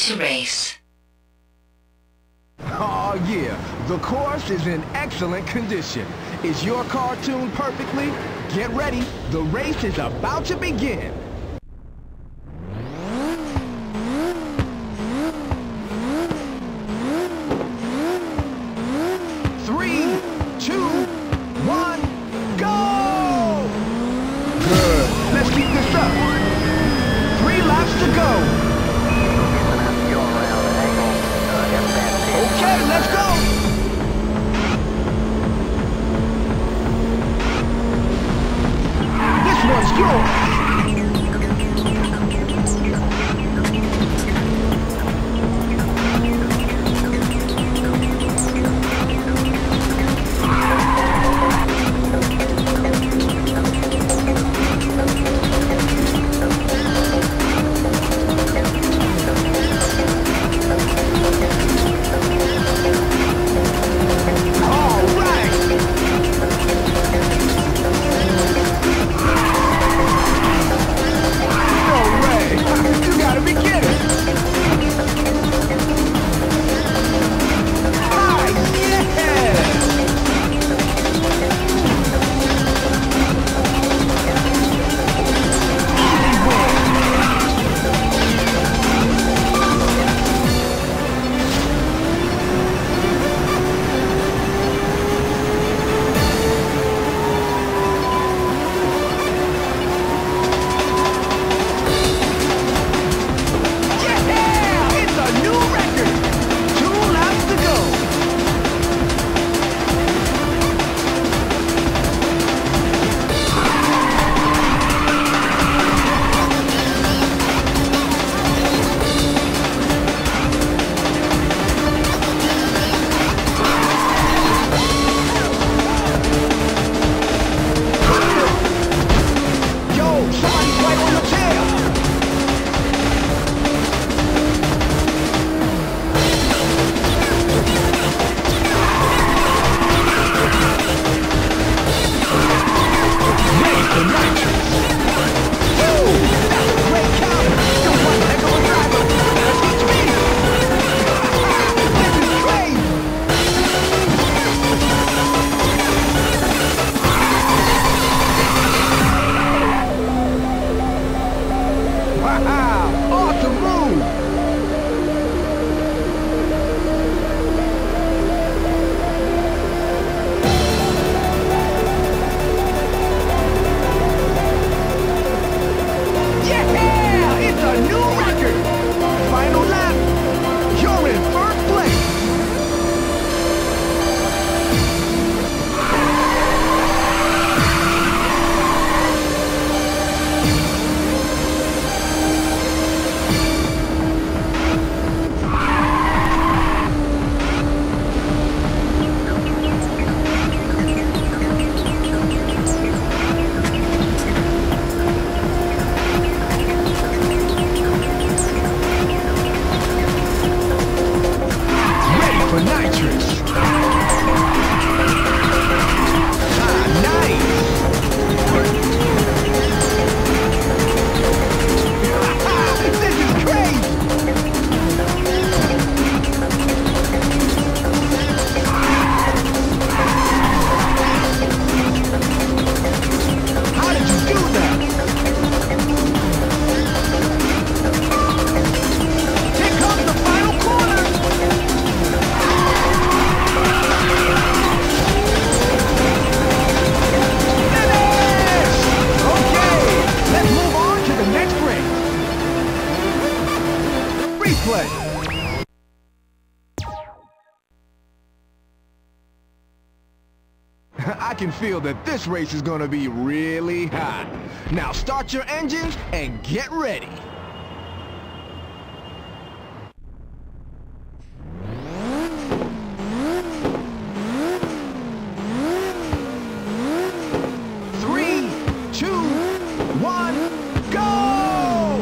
to race. Oh yeah, the course is in excellent condition. Is your car tuned perfectly? Get ready, the race is about to begin. This race is gonna be really hot. Now start your engines and get ready. Three, two, one, go!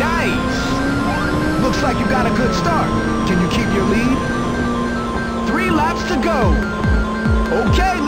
Nice! Looks like you got a good start. Can you keep your lead? Three laps to go. Okay,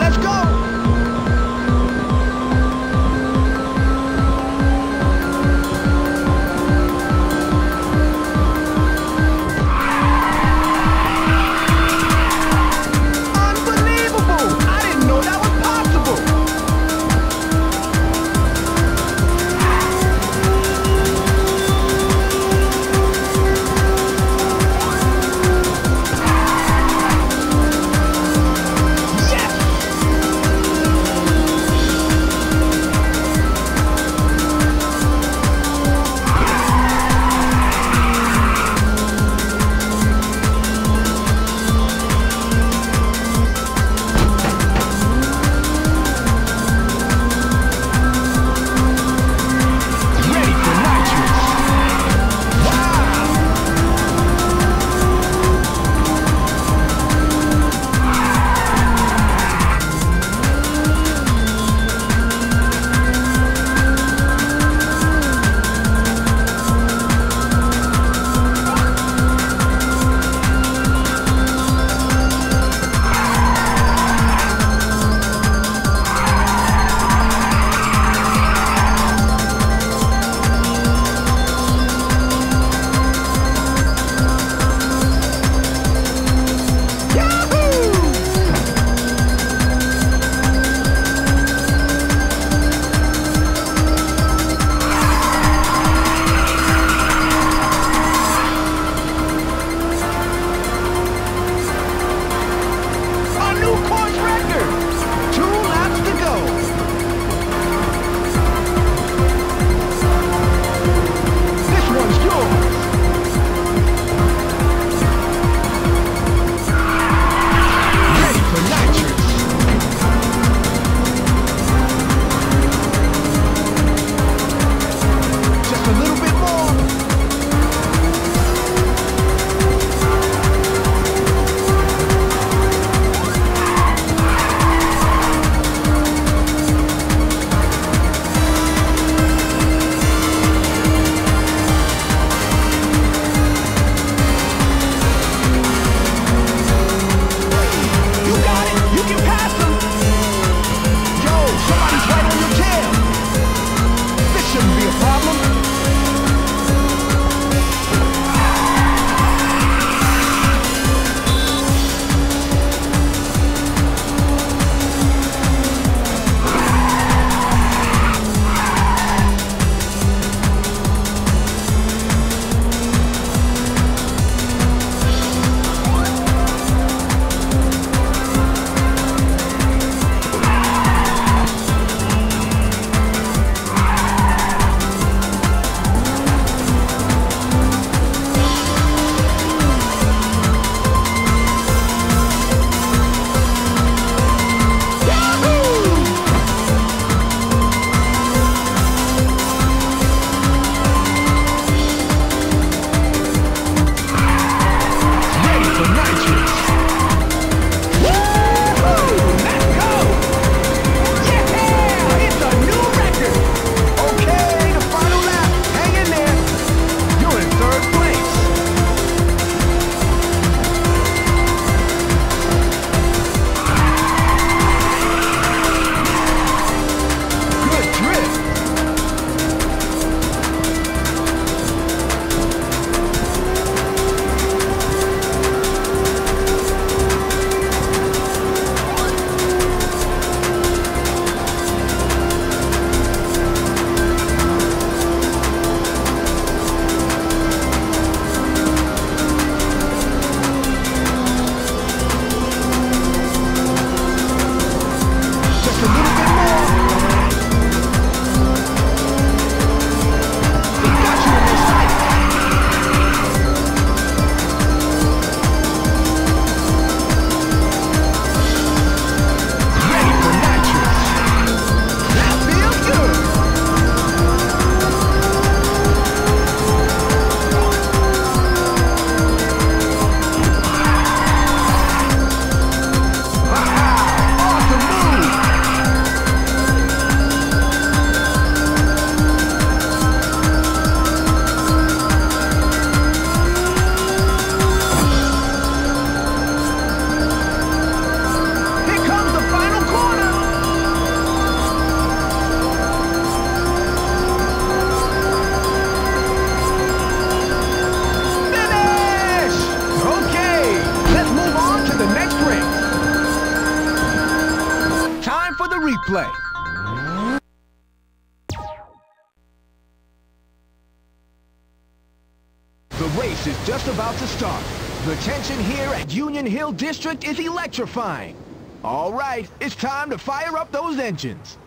tension here at Union Hill District is electrifying. All right, it's time to fire up those engines.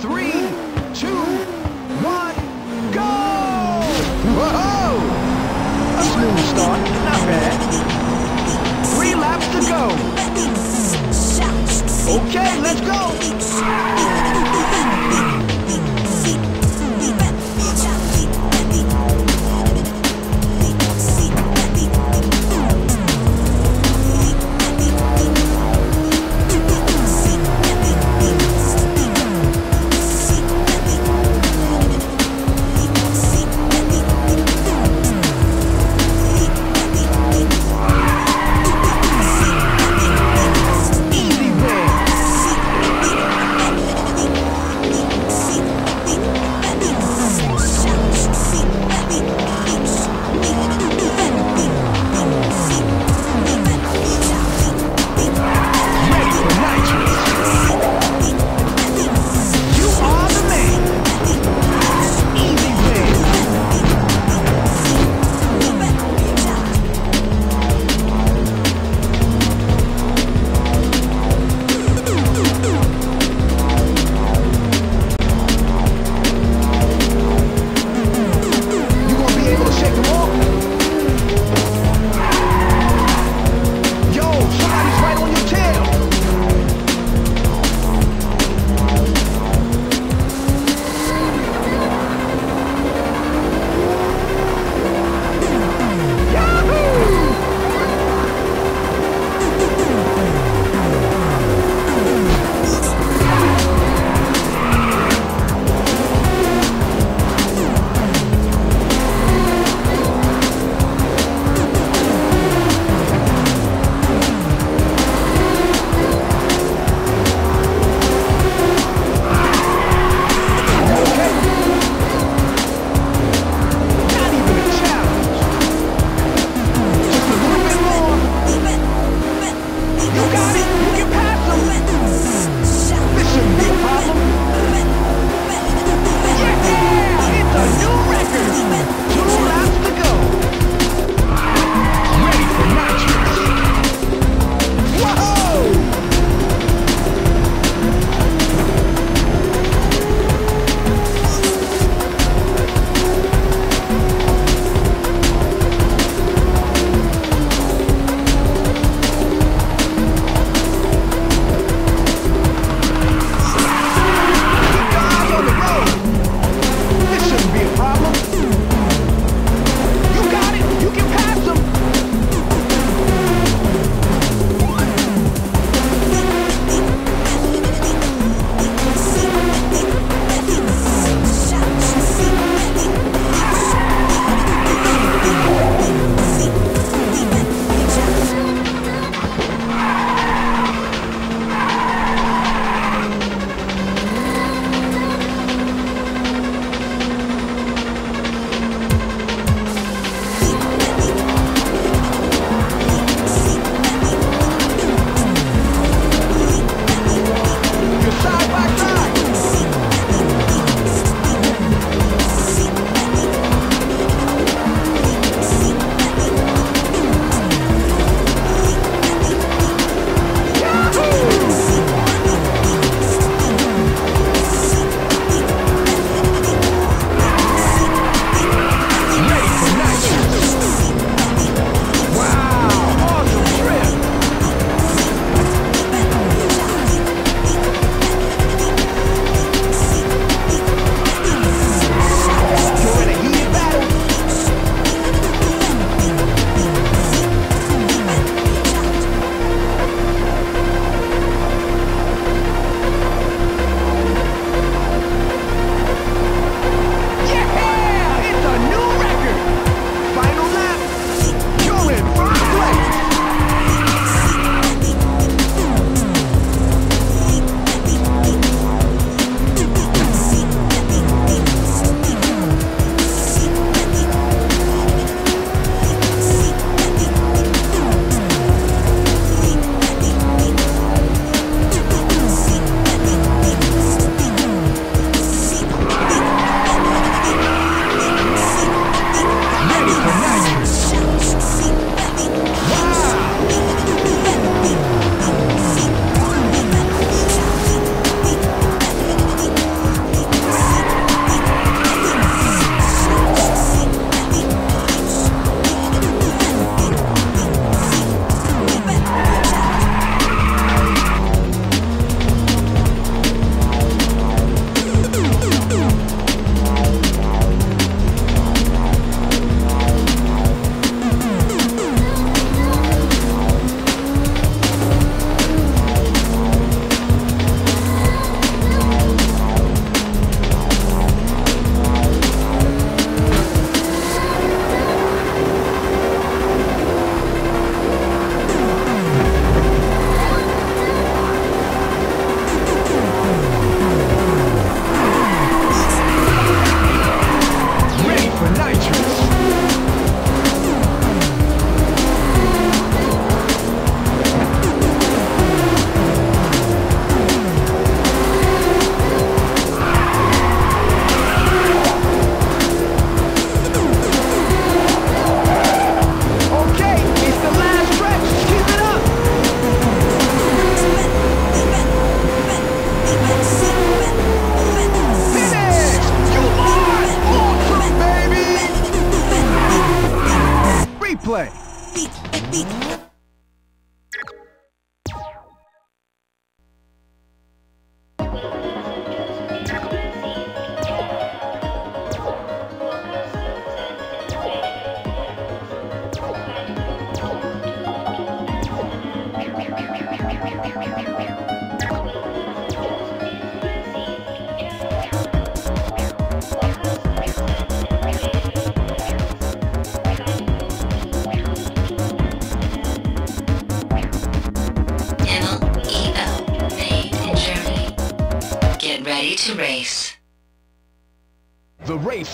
Three, two, one,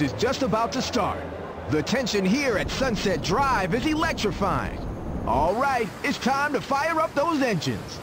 is just about to start. The tension here at Sunset Drive is electrifying. All right, it's time to fire up those engines.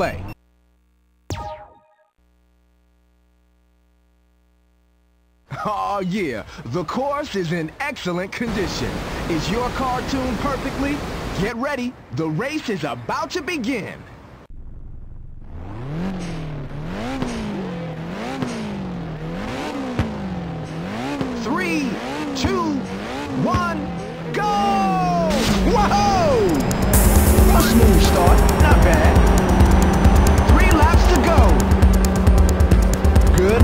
play. Oh yeah, the course is in excellent condition. Is your car tuned perfectly? Get ready, the race is about to begin. Three, two, one, go! Whoa! A smooth start,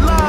alive.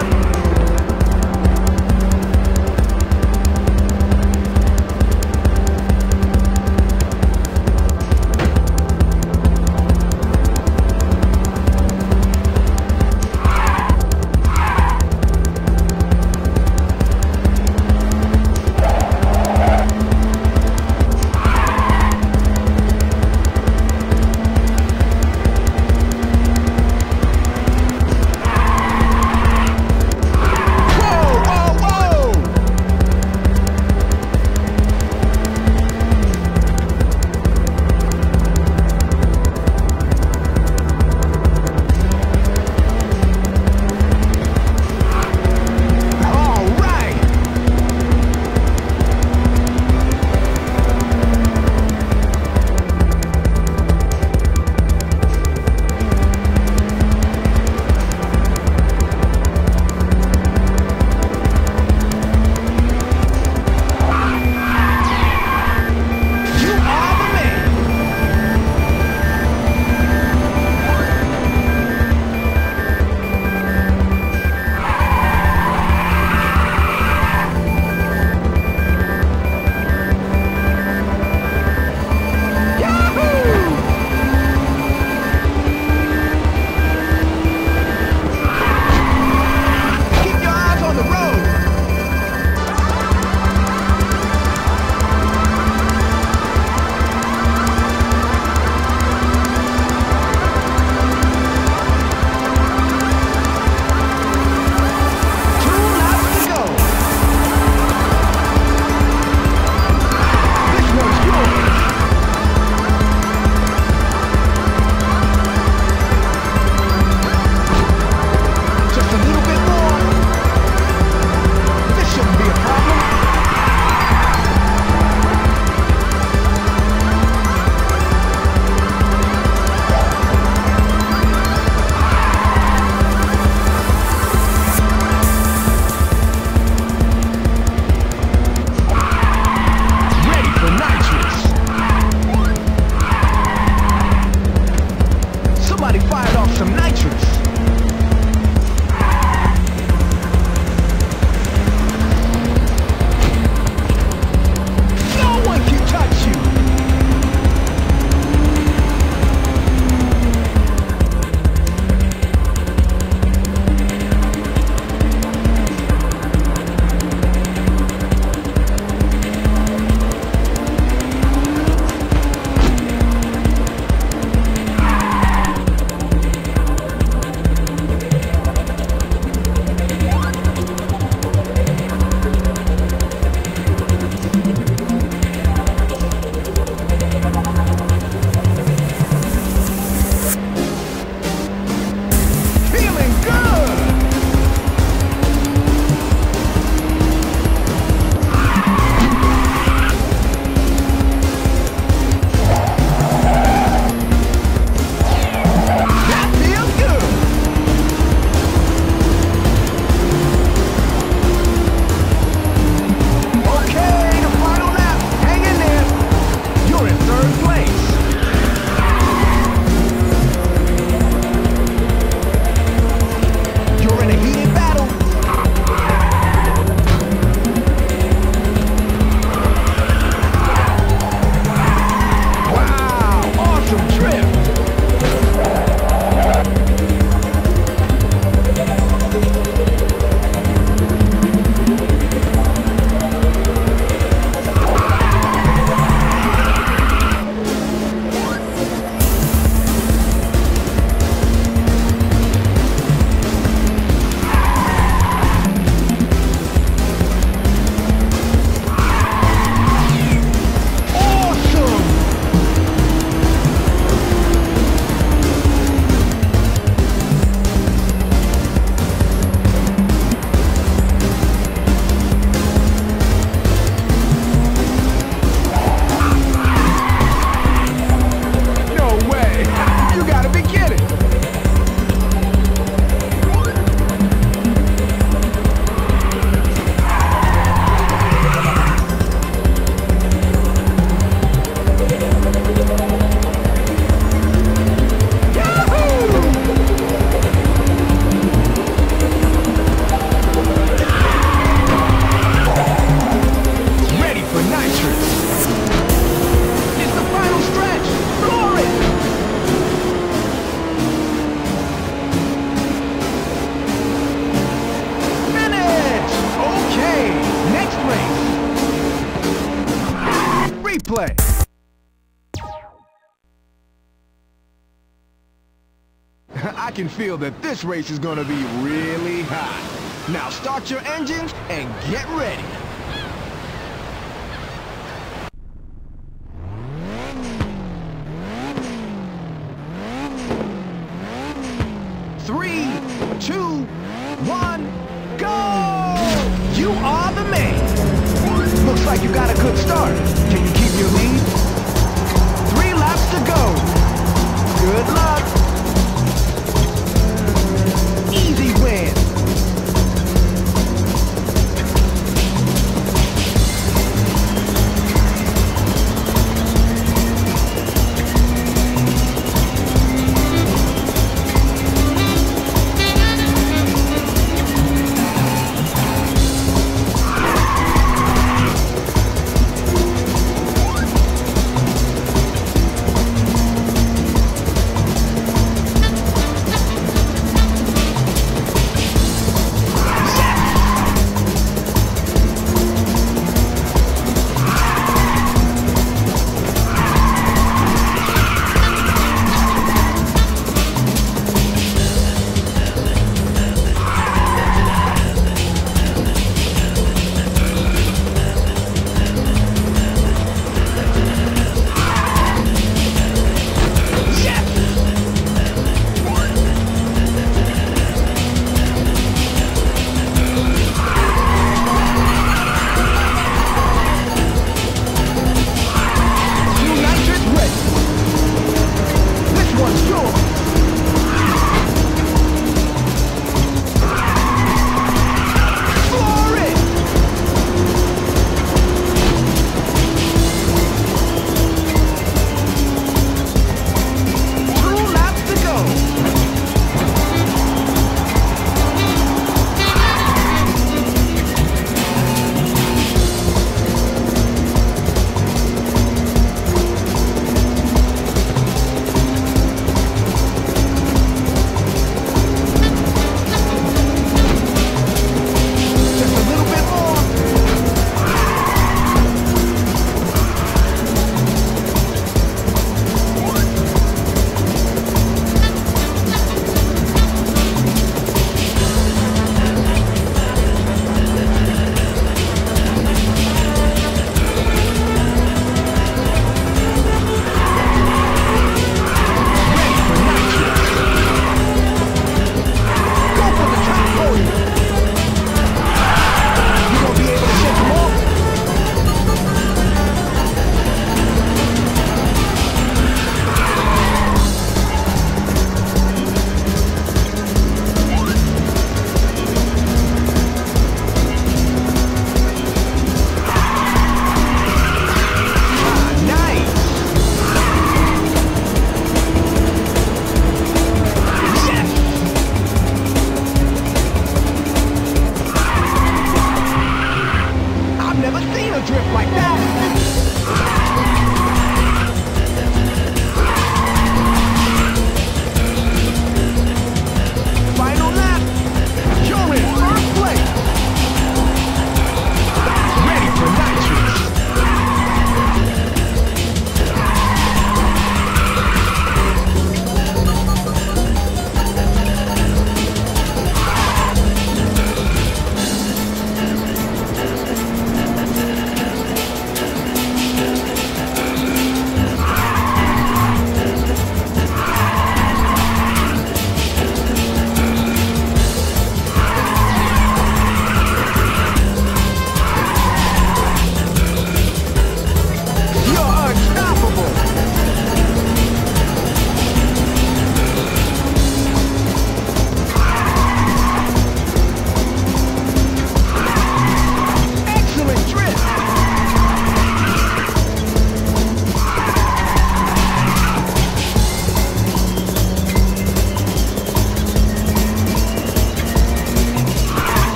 Feel that this race is gonna be really hot. Now start your engines and get ready.